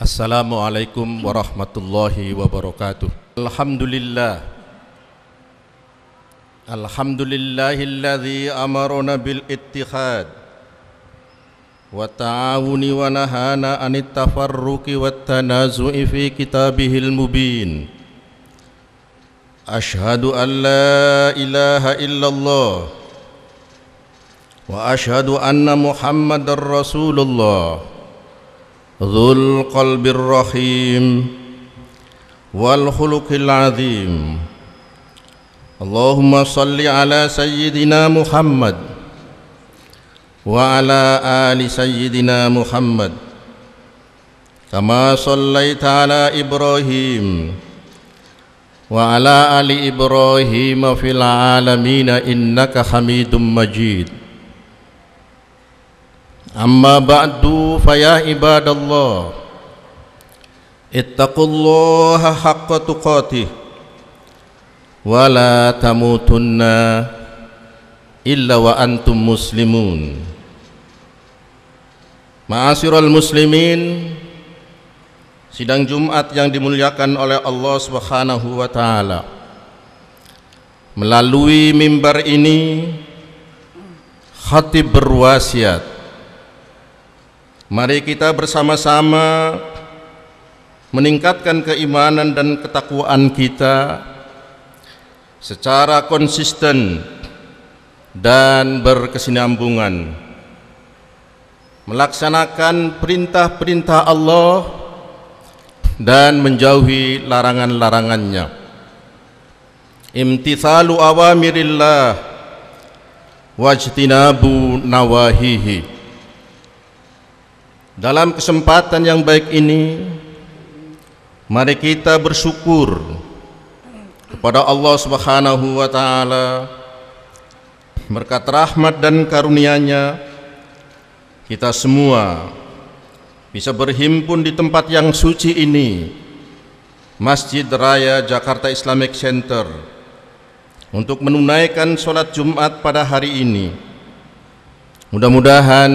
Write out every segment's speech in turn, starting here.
Assalamualaikum warahmatullahi wabarakatuh. Alhamdulillah. Alhamdulillahilladzi amarna bil ittihad wa ta'awuni wa nahana anit tafarruqi wat tanazu'i fi kitabihil mubin. Ashhadu an la ilaha illallah wa ashhadu anna Muhammadar Rasulullah. ذو القلب الرحيم والخلق العظيم. اللهم صل على سيدنا محمد وعلى آل سيدنا محمد. كما صليت على إبراهيم وعلى آل إبراهيم في العالمين إنك حميد مجيد. أما بعد فيا عباد الله اتقوا الله حق تقاته ولا تموتن إلا وأنتم مسلمون Ma'asyiral muslimin Sidang Jumat yang dimuliakan oleh Allah Subhanahu wa taala Melalui mimbar ini khatib berwasiat Mari kita bersama-sama meningkatkan keimanan dan ketakwaan kita secara konsisten dan berkesinambungan. Melaksanakan perintah-perintah Allah dan menjauhi larangan-larangannya. Imtithalu awamirillah wajtinabu nawahihi dalam kesempatan yang baik ini Mari kita bersyukur kepada Allah Subhanahu wa taala berkat rahmat dan karunia-Nya kita semua bisa berhimpun di tempat yang suci ini Masjid Raya Jakarta Islamic Center untuk menunaikan sholat Jumat pada hari ini. Mudah-mudahan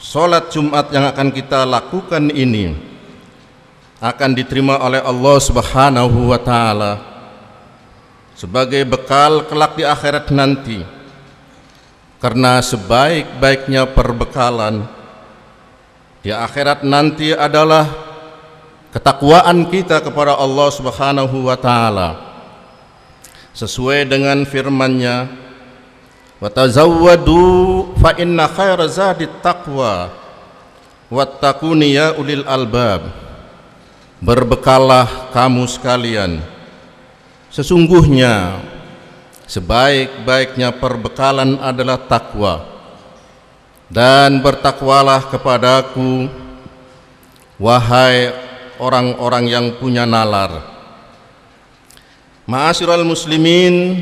Salat Jumat yang akan kita lakukan ini akan diterima oleh Allah Subhanahu wa taala sebagai bekal kelak di akhirat nanti. Karena sebaik-baiknya perbekalan di akhirat nanti adalah ketakwaan kita kepada Allah Subhanahu wa taala. Sesuai dengan firman-Nya Watazawwadu fa inna khaira zadi taqwa. Wattaquni ya ulil albab. Berbekalah kamu sekalian. Sesungguhnya sebaik-baiknya perbekalan adalah takwa. Dan bertakwalah kepadaku Wahai orang-orang yang punya nalar. Ma'asyiral muslimin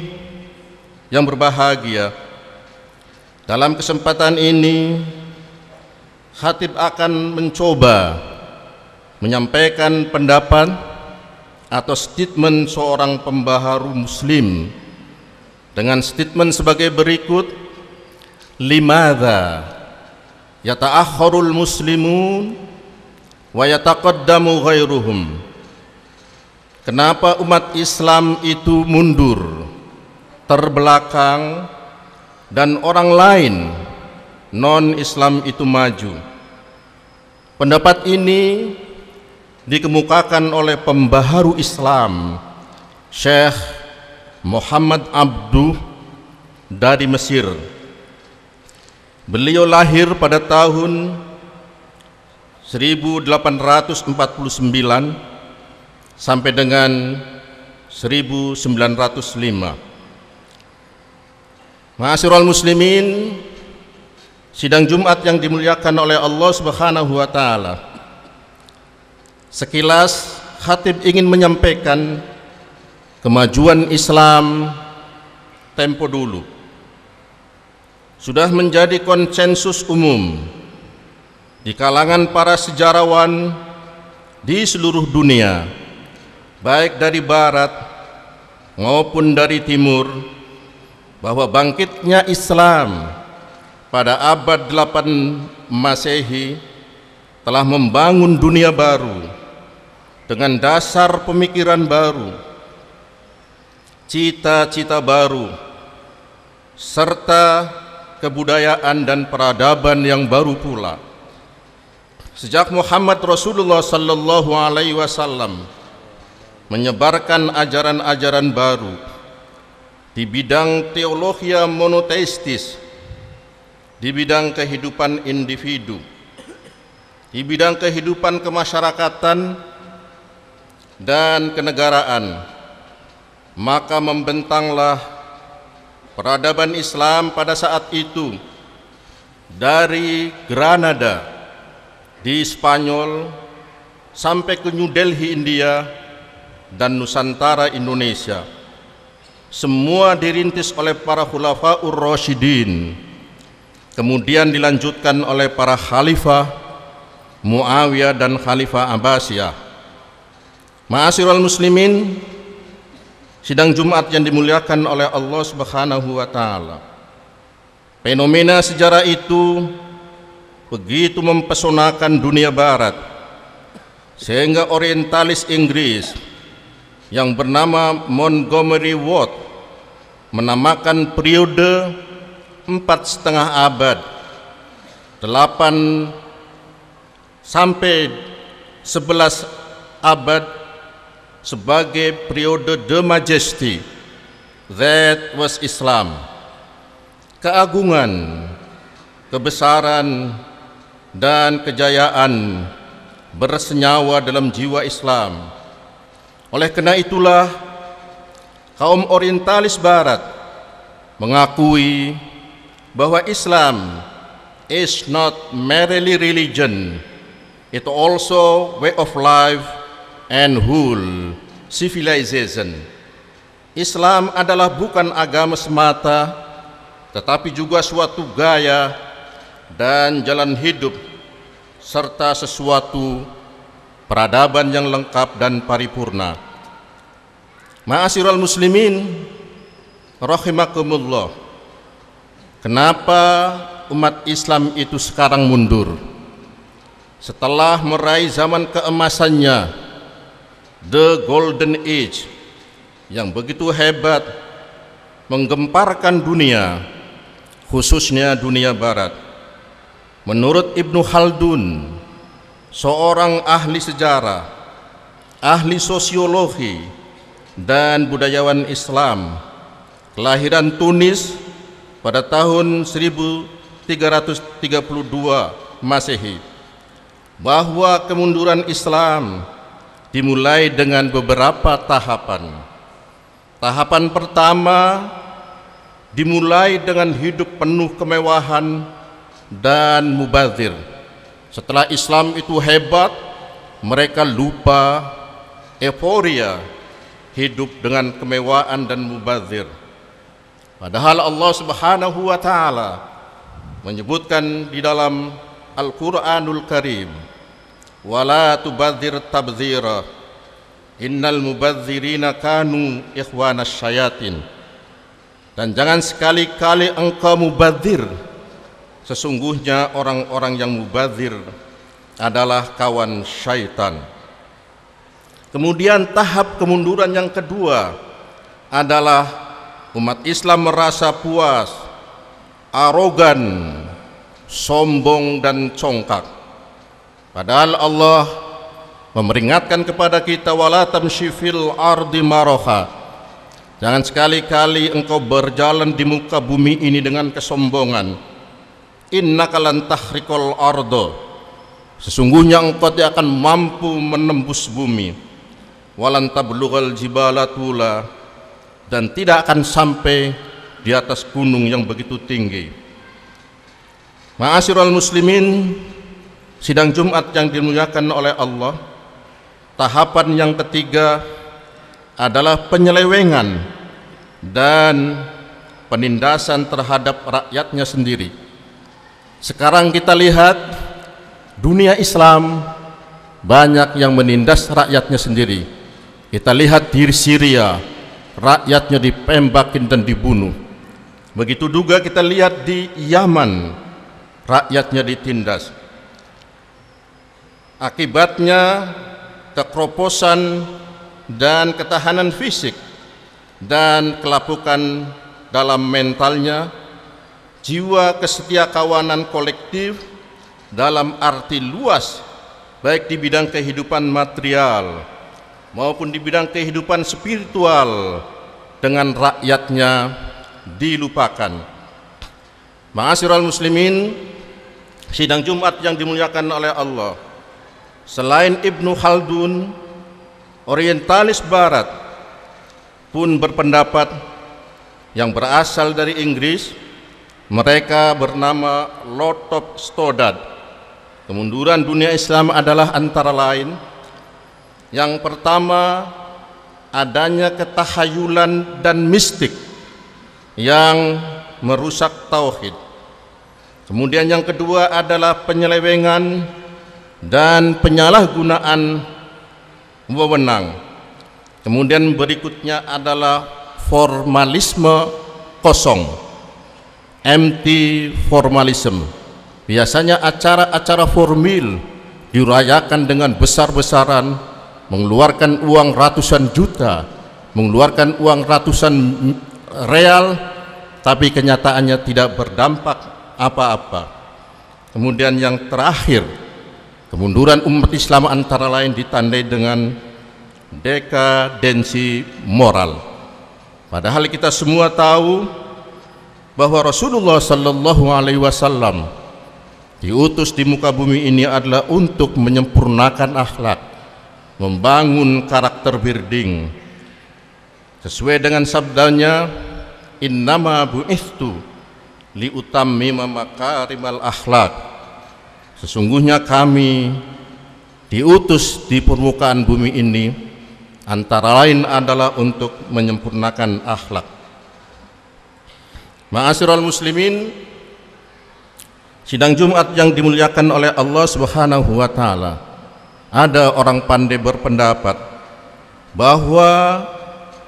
yang berbahagia dalam kesempatan ini Khatib akan mencoba menyampaikan pendapat atau statement seorang pembaharu muslim dengan statement sebagai berikut. Limadha yata'akhkharul muslimun wa yataqaddamu ghairuhum. Kenapa umat Islam itu mundur terbelakang dan orang lain non-Islam itu maju. Pendapat ini dikemukakan oleh pembaharu Islam Syekh Muhammad Abduh dari Mesir. Beliau lahir pada tahun 1849 sampai dengan 1905. Ma'asyiral muslimin, sidang Jumat yang dimuliakan oleh Allah Subhanahu wa taala. Sekilas khatib ingin menyampaikan kemajuan Islam tempo dulu. Sudah menjadi konsensus umum di kalangan para sejarawan di seluruh dunia, baik dari barat maupun dari timur bahwa bangkitnya Islam pada abad 8 Masehi telah membangun dunia baru dengan dasar pemikiran baru, cita-cita baru, serta kebudayaan dan peradaban yang baru pula. Sejak Muhammad Rasulullah sallallahu alaihi wasallam menyebarkan ajaran-ajaran baru di bidang teologi monoteistis, di bidang kehidupan individu, di bidang kehidupan kemasyarakatan dan kenegaraan, maka membentanglah peradaban Islam pada saat itu dari Granada di Spanyol sampai ke New Delhi India dan Nusantara Indonesia semua dirintis oleh para khulafaur rasyidin. Kemudian dilanjutkan oleh para khalifah Muawiyah dan khalifah Abbasiyah. Ma'asyiral muslimin sidang Jumat yang dimuliakan oleh Allah Subhanahu wa taala. Fenomena sejarah itu begitu mempesonakan dunia barat sehingga orientalis Inggris yang bernama Montgomery Ward menamakan periode empat setengah abad delapan sampai sebelas abad sebagai periode The Majesty that was Islam keagungan kebesaran dan kejayaan bersenyawa dalam jiwa Islam. Oleh karena itulah kaum orientalis barat mengakui bahwa Islam is not merely religion, it also way of life and whole civilization. Islam adalah bukan agama semata, tetapi juga suatu gaya dan jalan hidup serta sesuatu peradaban yang lengkap dan paripurna. Ma'asyiral muslimin rahimakumullah. Kenapa umat Islam itu sekarang mundur? Setelah meraih zaman keemasannya, the golden age yang begitu hebat menggemparkan dunia, khususnya dunia barat Menurut Ibnu Khaldun, seorang ahli sejarah, ahli sosiologi, dan budayawan Islam, kelahiran Tunis pada tahun 1332 Masehi, bahwa kemunduran Islam dimulai dengan beberapa tahapan. Tahapan pertama dimulai dengan hidup penuh kemewahan dan mubazir. Setelah Islam itu hebat, mereka lupa euforia hidup dengan kemewahan dan mubazir. Padahal Allah Subhanahu wa taala menyebutkan di dalam Al-Qur'anul Karim, "Wala tubadzir tabdzira. Innal mubadzirina kanu ikhwanas syayatin." Dan jangan sekali-kali engkau mubadzir Sesungguhnya orang-orang yang mubazir adalah kawan syaitan. Kemudian tahap kemunduran yang kedua adalah umat Islam merasa puas, arogan, sombong dan congkak. Padahal Allah memperingatkan kepada kita wala tamshi ardi maroha. Jangan sekali-kali engkau berjalan di muka bumi ini dengan kesombongan innaka lan tahrikul ardo sesungguhnya engkau tidak akan mampu menembus bumi. Walan tablughal jibala tula. Dan tidak akan sampai di atas gunung yang begitu tinggi. Ma'asyiral muslimin sidang Jumat yang dimuliakan oleh Allah tahapan yang ketiga adalah penyelewengan dan penindasan terhadap rakyatnya sendiri sekarang kita lihat dunia Islam banyak yang menindas rakyatnya sendiri. Kita lihat di Syria, rakyatnya dipembakin dan dibunuh. Begitu juga kita lihat di Yaman, rakyatnya ditindas. Akibatnya kekeroposan dan ketahanan fisik dan kelapukan dalam mentalnya, jiwa kesetiakawanan kolektif dalam arti luas baik di bidang kehidupan material maupun di bidang kehidupan spiritual dengan rakyatnya dilupakan. Ma'asyiral muslimin, sidang Jumat yang dimuliakan oleh Allah Selain Ibnu Khaldun, orientalis barat pun berpendapat yang berasal dari Inggris, mereka bernama Lord of Stoddard. Kemunduran dunia Islam adalah antara lain yang pertama adanya ketahayulan dan mistik yang merusak tauhid. Kemudian yang kedua adalah penyelewengan dan penyalahgunaan wewenang. Kemudian berikutnya adalah formalisme kosong. Empty formalism. Biasanya acara-acara formil dirayakan dengan besar-besaran, mengeluarkan uang ratusan juta, mengeluarkan uang ratusan real, tapi kenyataannya tidak berdampak apa-apa. Kemudian yang terakhir, Kemunduran umat Islam antara lain ditandai dengan dekadensi moral. Padahal kita semua tahu bahwa Rasulullah sallallahu alaihi wasallam diutus di muka bumi ini adalah untuk menyempurnakan akhlak, membangun karakter building. Sesuai dengan sabdanya, "Innama bu'istu liutammima makarimal akhlak." Sesungguhnya kami diutus di permukaan bumi ini antara lain adalah untuk menyempurnakan akhlak. Ma'asyiral muslimin, sidang Jumat yang dimuliakan oleh Allah Subhanahu wa taala. Ada orang pandai berpendapat bahwa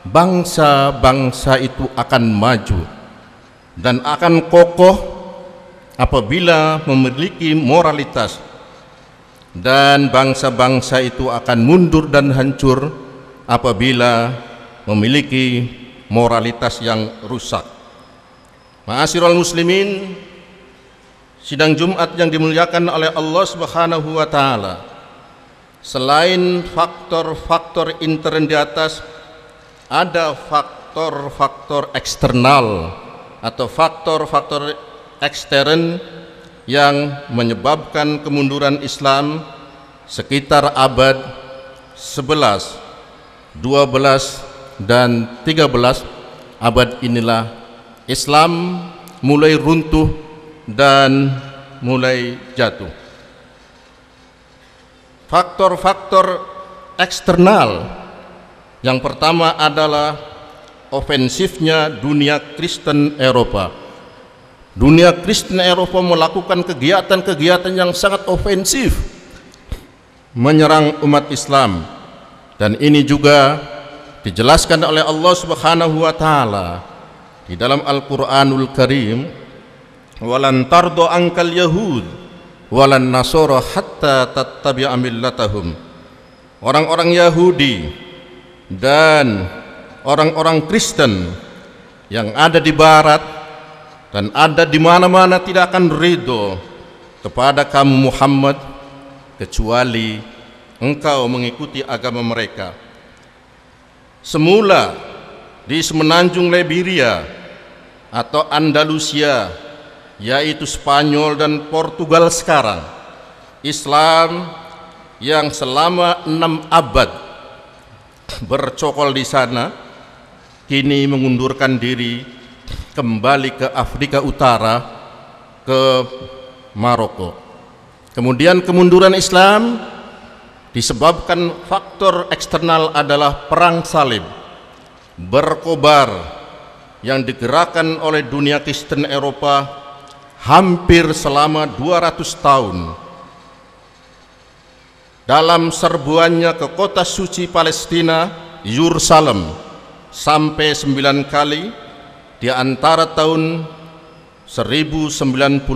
bangsa-bangsa itu akan maju dan akan kokoh apabila memiliki moralitas dan bangsa-bangsa itu akan mundur dan hancur apabila memiliki moralitas yang rusak. Ma'asyiral muslimin, sidang Jumat yang dimuliakan oleh Allah Subhanahu wa taala. Selain faktor-faktor intern di atas, ada faktor-faktor eksternal atau faktor-faktor ekstern yang menyebabkan kemunduran Islam sekitar abad 11, 12 dan 13 abad inilah Islam mulai runtuh dan mulai jatuh. Faktor-faktor eksternal yang pertama adalah ofensifnya dunia Kristen Eropa. Dunia Kristen Eropa melakukan kegiatan-kegiatan yang sangat ofensif menyerang umat Islam. Dan ini juga dijelaskan oleh Allah Subhanahu wa taala di dalam Al-Qur'anul Karim walan tardo angkal yahud walan nasara hatta tattabi'a millatahum orang-orang Yahudi dan orang-orang Kristen yang ada di barat dan ada di mana-mana tidak akan ridho kepada kamu Muhammad kecuali engkau mengikuti agama mereka. Semula di semenanjung Liberia atau Andalusia yaitu Spanyol dan Portugal sekarang Islam yang selama enam abad bercokol di sana kini mengundurkan diri kembali ke Afrika Utara ke Maroko. Kemudian kemunduran Islam disebabkan faktor eksternal adalah perang salib berkobar yang digerakkan oleh dunia Kristen Eropa hampir selama 200 tahun. Dalam serbuannya ke kota suci Palestina Yerusalem sampai sembilan kali di antara tahun 1096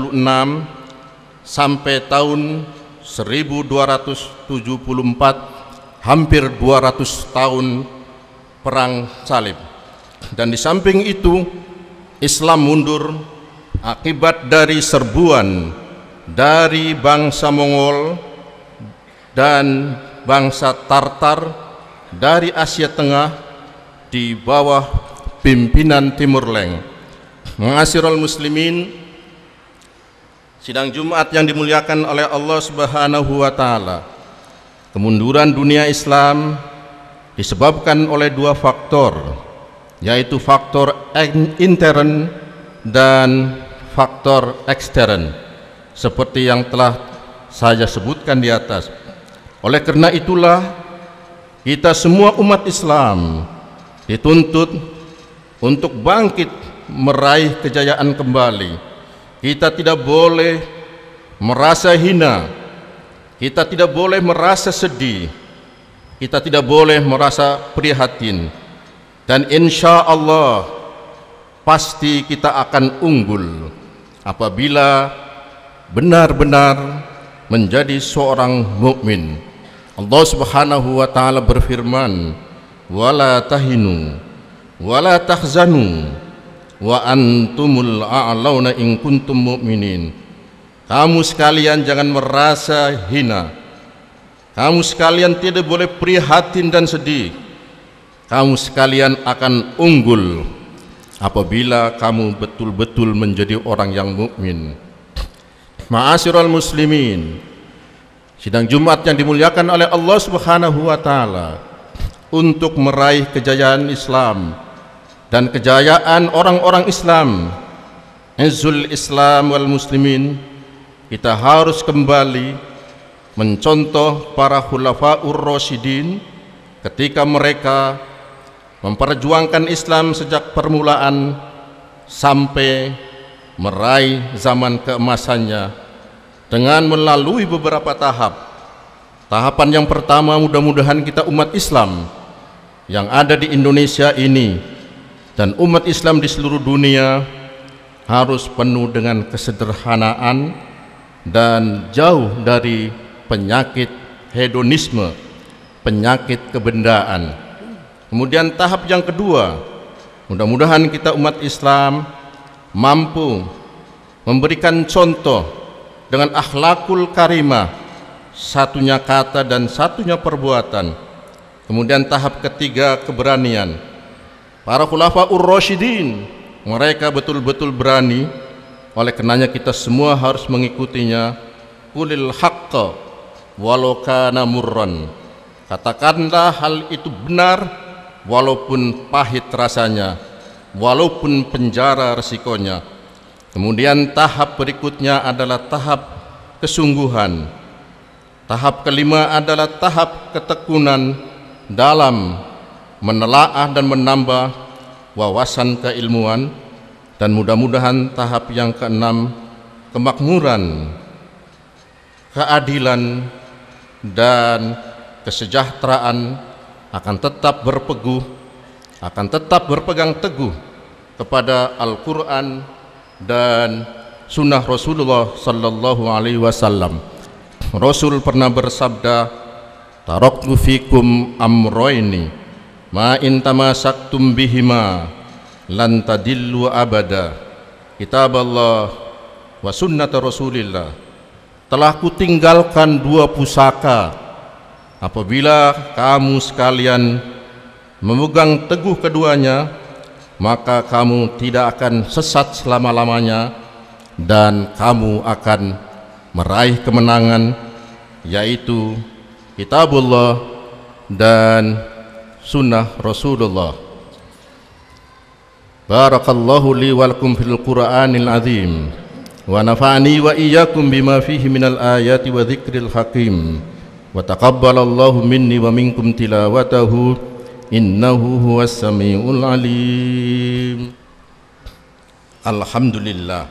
sampai tahun 1274 hampir 200 tahun perang salib dan di samping itu Islam mundur akibat dari serbuan dari bangsa Mongol dan bangsa Tartar dari Asia Tengah di bawah pimpinan Timur Leng. Mengasirul muslimin sidang Jumat yang dimuliakan oleh Allah Subhanahu wa taala. Kemunduran dunia Islam disebabkan oleh dua faktor yaitu faktor intern dan faktor ekstern seperti yang telah saya sebutkan di atas. Oleh karena itulah kita semua umat Islam dituntut untuk bangkit meraih kejayaan kembali. Kita tidak boleh merasa hina. Kita tidak boleh merasa sedih. Kita tidak boleh merasa prihatin dan insya Allah pasti kita akan unggul apabila benar-benar menjadi seorang mukmin. Allah Subhanahu wa taala berfirman, "Wala tahinu wala tahzanu wa antumul a'launa in kuntum mu'minin." Kamu sekalian jangan merasa hina kamu sekalian tidak boleh prihatin dan sedih. Kamu sekalian akan unggul apabila kamu betul-betul menjadi orang yang mukmin. Ma'asyiral muslimin. Sidang Jumat yang dimuliakan oleh Allah Subhanahu wa taala untuk meraih kejayaan Islam dan kejayaan orang-orang Islam. Izzul Islam wal muslimin kita harus kembali mencontoh para khulafaur rasyidin ketika mereka memperjuangkan Islam sejak permulaan sampai meraih zaman keemasannya dengan melalui beberapa tahap. Tahapan yang pertama mudah-mudahan kita umat Islam yang ada di Indonesia ini dan umat Islam di seluruh dunia harus penuh dengan kesederhanaan dan jauh dari penyakit hedonisme, penyakit kebendaan. Kemudian tahap yang kedua, mudah-mudahan kita umat Islam mampu memberikan contoh dengan akhlakul karimah, satunya kata dan satunya perbuatan. Kemudian tahap ketiga keberanian. Para khulafa ur-rasyidin, mereka betul-betul berani. Oleh kenanya kita semua harus mengikutinya. Kulil haqqa walau kana murran katakanlah hal itu benar walaupun pahit rasanya walaupun penjara resikonya. Kemudian tahap berikutnya adalah tahap kesungguhan. Tahap kelima adalah tahap ketekunan dalam menelaah dan menambah wawasan keilmuan. Dan mudah-mudahan tahap yang keenam kemakmuran keadilan dan kesejahteraan akan tetap berpeguh akan tetap berpegang teguh kepada Al-Quran dan sunnah Rasulullah sallallahu alaihi wasallam. Rasul pernah bersabda taraktu fikum amroini ma in tamasaktum bihima lan tadillu abada. Kitab Allah wa sunnat Rasulillah. Telah kutinggalkan dua pusaka Apabila kamu sekalian memegang teguh keduanya, maka kamu tidak akan sesat selama-lamanya dan kamu akan meraih kemenangan yaitu kitabullah dan sunnah Rasulullah. Barakallahu li walakum fil Qur'anil azim wa nafa'ani wa iyyakum bima fihi minal ayati wa dzikril hakim. وتقبل الله مني ومنكم تلاوته إنه هو السميع العليم. الحمد لله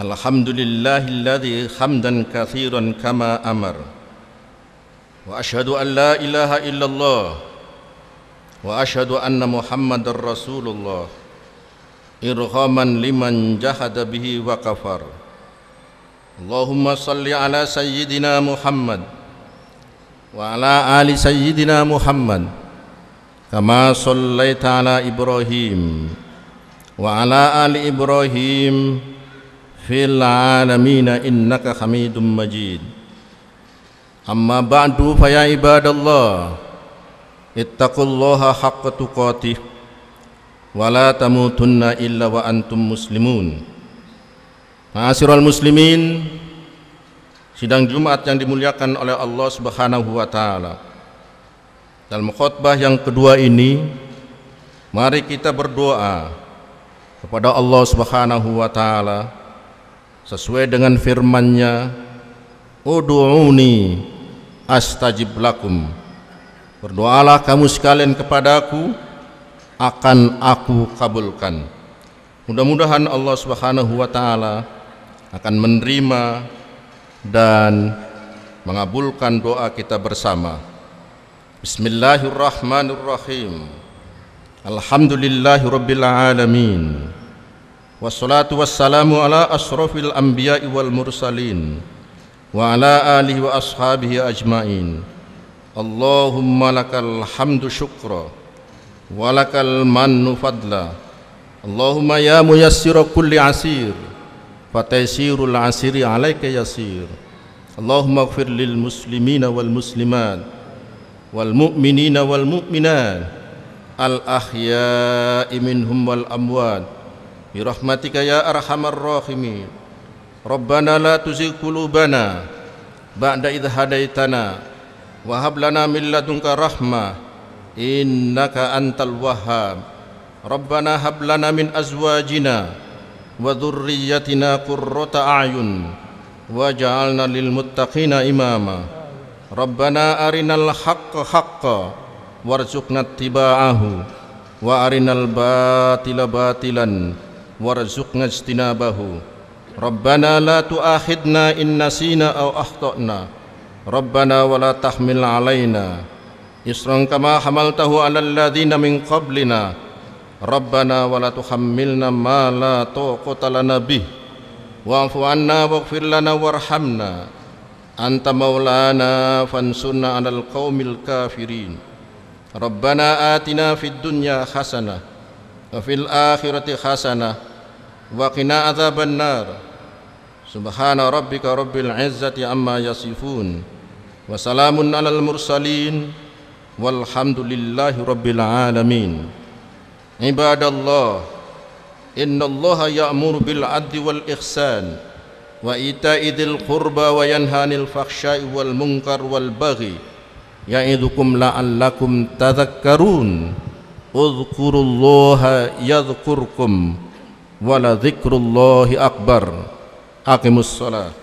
الحمد لله الذي حمدا كثيرا كما أمر. وأشهد أن لا إله إلا الله. وأشهد أن محمد رسول الله. liman jahada bihi wa kafar اللهم صل على سيدنا محمد وعلى آل سيدنا محمد كما صليت على إبراهيم وعلى آل إبراهيم في العالمين إنك حميد مجيد. أما بعد فيا عباد الله اتقوا الله حق تقاته ولا تموتن إلا وأنتم مسلمون. Ma'asyiral muslimin Sidang Jumat yang dimuliakan oleh Allah Subhanahu wa taala. Dalam khutbah yang kedua ini mari kita berdoa kepada Allah Subhanahu wa taala sesuai dengan firman-Nya Ud'uni astajib lakum Berdoalah kamu sekalian kepadaku akan aku kabulkan Mudah-mudahan Allah Subhanahu wa taala akan menerima dan mengabulkan doa kita bersama. Bismillahirrahmanirrahim. Alhamdulillahirabbil alamin. Wassalatu wassalamu ala asrafil anbiya'i wal mursalin wa ala alihi wa ashabihi ajmain. Allahumma lakal hamdu syukra wa lakal mannu fadla. Allahumma ya muyassira kulli asir فتيسير العسير عليك يسير. اللهم اغفر للمسلمين والمسلمات والمؤمنين والمؤمنات الأحياء منهم والأموات برحمتك يا أرحم الراحمين. ربنا لا تزغ قلوبنا بعد إذ هديتنا وهب لنا من لدنك رحمة إنك أنت الوهاب. ربنا هب لنا من أزواجنا وذريتنا قرة أعين وجعلنا للمتقين إماما. ربنا أرنا الحق حقا وارزقنا اتباعه وأرنا الباطل باطلا وارزقنا اجتنابه. ربنا لا تؤاخذنا إن نسينا أو أخطأنا. ربنا ولا تحمل علينا إصرا كما حملته على الذين من قبلنا. ربنا ولا تحملنا ما لا طاقة لنا به واعف عنا واغفر لنا وارحمنا أنت مولانا فانصرنا على القوم الكافرين ربنا آتنا في الدنيا حسنة وفي الآخرة حسنة وقنا عذاب النار سبحان ربك رب العزة عما يصفون وسلام على المرسلين والحمد لله رب العالمين ibadallah. Innallaha ya'muru bil 'adli wal ihsan wa itaidil qurba wa yanha 'anil fahsya'i wal munkar wal baghi. Ya'idukum la'allakum tadhakkarun. Udhkurullaha yadhkurkum wa la akbar. Aqimus salat.